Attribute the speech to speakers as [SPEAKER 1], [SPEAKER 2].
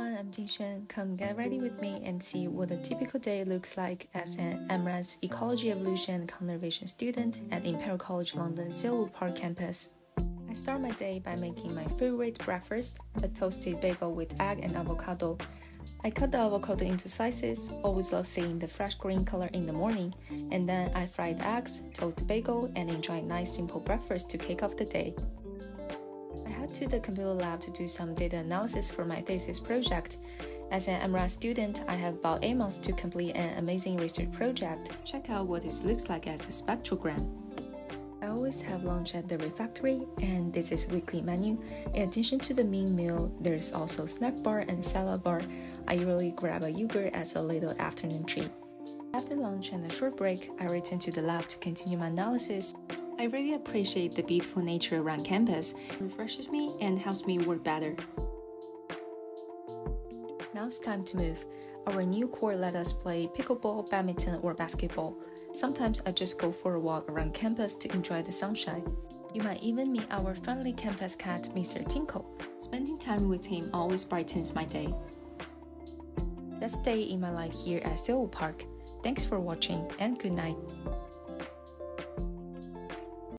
[SPEAKER 1] everyone, I'm Jinxuan. Come get ready with me and see what a typical day looks like as an MRes Ecology, Evolution and Conservation student at Imperial College London Silwood Park campus. I start my day by making my favorite breakfast, a toasted bagel with egg and avocado. I cut the avocado into slices, always love seeing the fresh green color in the morning, and then I fry the eggs, toast the bagel, and enjoy a nice simple breakfast to kick off the day to the computer lab to do some data analysis for my thesis project. As an MRes student, I have about 8 months to complete an amazing research project. Check out what it looks like as a spectrogram. I always have lunch at the refectory, and this is weekly menu. In addition to the main meal, there's also snack bar and salad bar. I usually grab a yogurt as a little afternoon treat. After lunch and a short break, I return to the lab to continue my analysis. I really appreciate the beautiful nature around campus. It refreshes me and helps me work better. Now it's time to move. Our new court let us play pickleball, badminton, or basketball. Sometimes I just go for a walk around campus to enjoy the sunshine. You might even meet our friendly campus cat, Mr. Tinkle. Spending time with him always brightens my day. That's day in my life here at Silwood Park. Thanks for watching and good night.